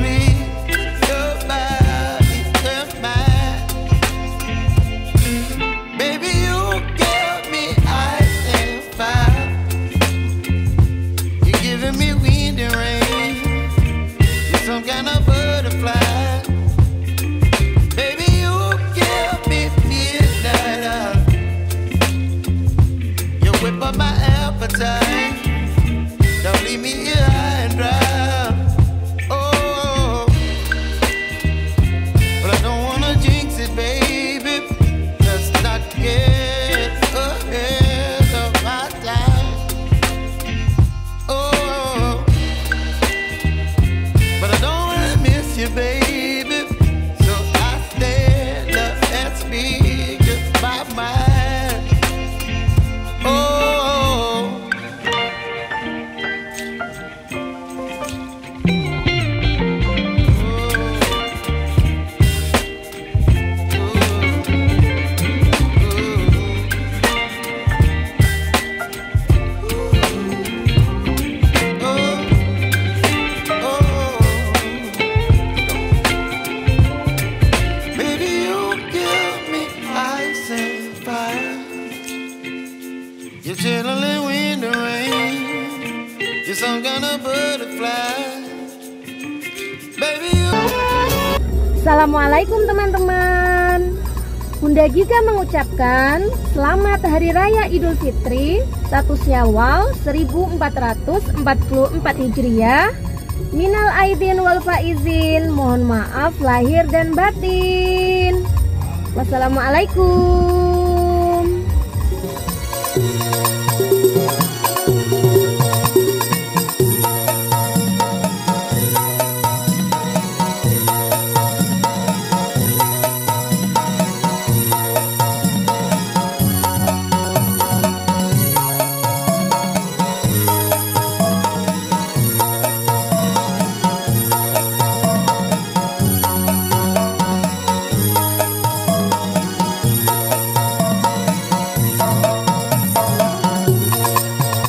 street. You're when Assalamualaikum teman-teman. Bunda Giga mengucapkan selamat Hari Raya Idul Fitri satu Syawal 1444 Hijriah. Minal aidin wal faizin, mohon maaf lahir dan batin. Wassalamualaikum.